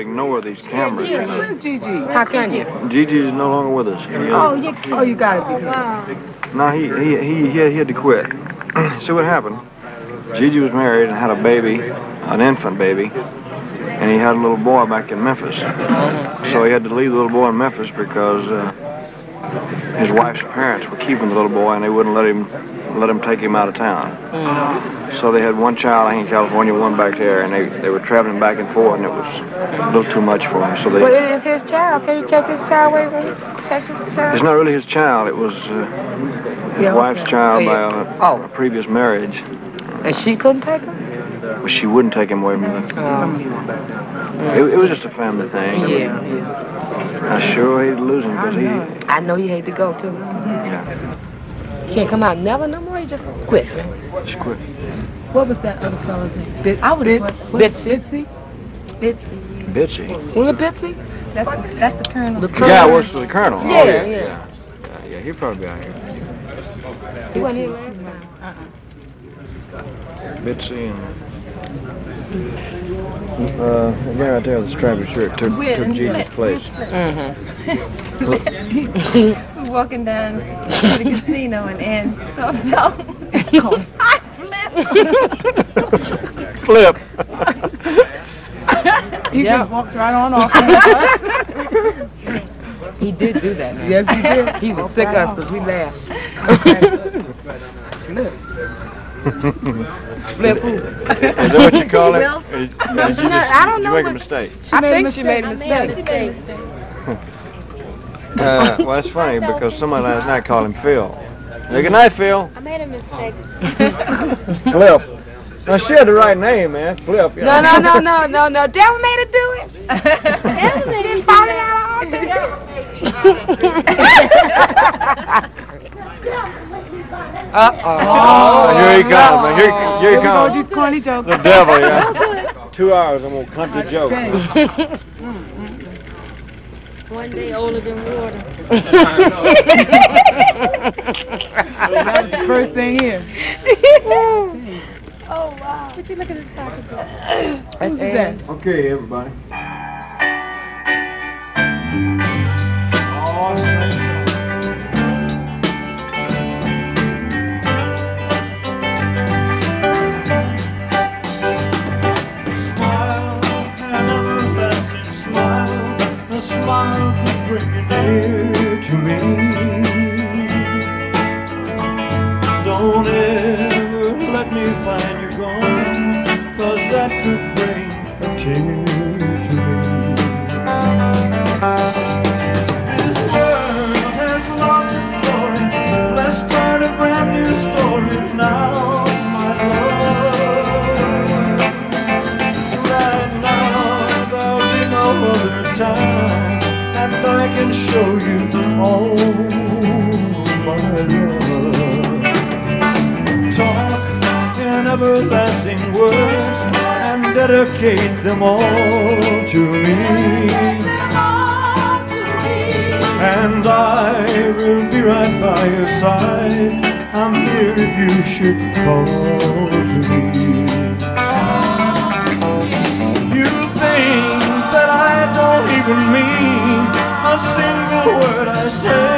ignore these cameras. You know. Where's Gigi? How can you? Gigi is no longer with us. Uh, Oh, you, oh, you gotta be. No, he he he he had, he had to quit. See what happened? Gigi was married and had a baby, an infant baby, and he had a little boy back in Memphis. So he had to leave the little boy in Memphis because uh, his wife's parents were keeping the little boy and they wouldn't let him let him take him out of town. So they had one child in California, one back there, and they they were traveling back and forth, and it was a little too much for him. So they. Well, it is his child. Can you take his child away from him? Take his child? It's not really his child. It was uh, his Yeah, wife's okay. child by Yeah. a, Oh. a previous marriage. And she couldn't take him? But she wouldn't take him away from us. Um, It, it was just a family thing. yeah, yeah. I sure hated losing him because he. I know you hate to go, too. Yeah. He can't come out never no more. He just quit. Just quit. What was that other fellow's name? Bit, I would Bit- Bitsy. Bitsy. Bitsy. Bitsy. Was it Bitsy? That's that's the colonel. The The guy colonel. works for the colonel. Yeah, oh, yeah, yeah. yeah. Yeah, yeah, he'll probably be out here. He wasn't here last time. Uh-uh. Bitsy and. Uh, the guy right there with the striped shirt took, took Gigi's place. We were walking down to the casino and, and so I felt I flipped. Flip. He Yeah. just walked right on off. He did do that. yes, he did. He was sick of us because we laughed. Flip who? Is that what you call it? Wilson. Or you- No, she not- just- I don't you know make a what- mistake. I made a think she made a mistake. She made a mistake. Uh, well, that's funny because somebody last night called him Phil. Hey, good night, Phil. I made a mistake. Flip. Now she had the right name, man. Flip. you No, no, no, no, no, no. Devil made her do it. Devil made it falling out Uh-oh. Oh, here he comes, man. Here, here Here he we go, comes. these corny jokes. The devil, yeah. Two hours, I'm gonna country joke. One day older than water. That was the first thing here. Oh wow. Would you look at this pocketbook? Who's that? Okay, everybody. smile, Don't ever let me find you gone, cause that could bring a tear to me. This world has lost its glory, let's start a brand new story now, my love. Right now, there'll be no other time, and I can show you all my love. Everlasting words and dedicate them all to me. And I will be right by your side. I'm here if you should call to me. You think that I don't even mean a single word I say.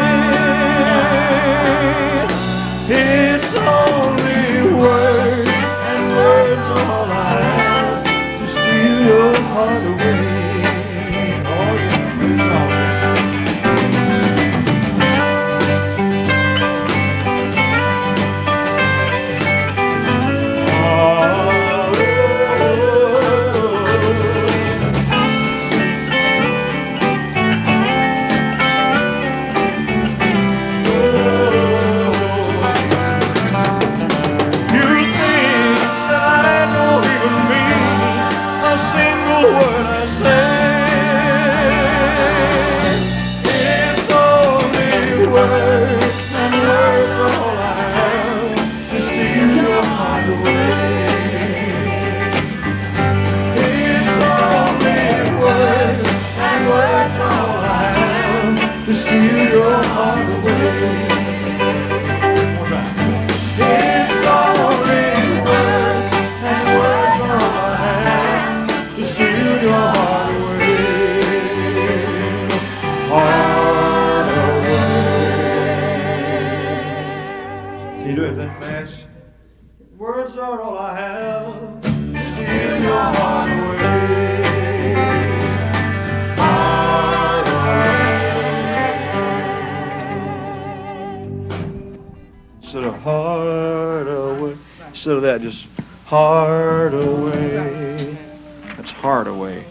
Words are all I have. Steal your heart away. Instead of hard away, instead of that, just hard away. That's hard away.